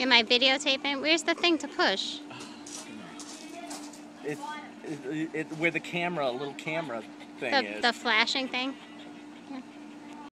Am I videotaping? Where's the thing to push? It's it, it, where the camera, little camera thing The, is. the flashing thing?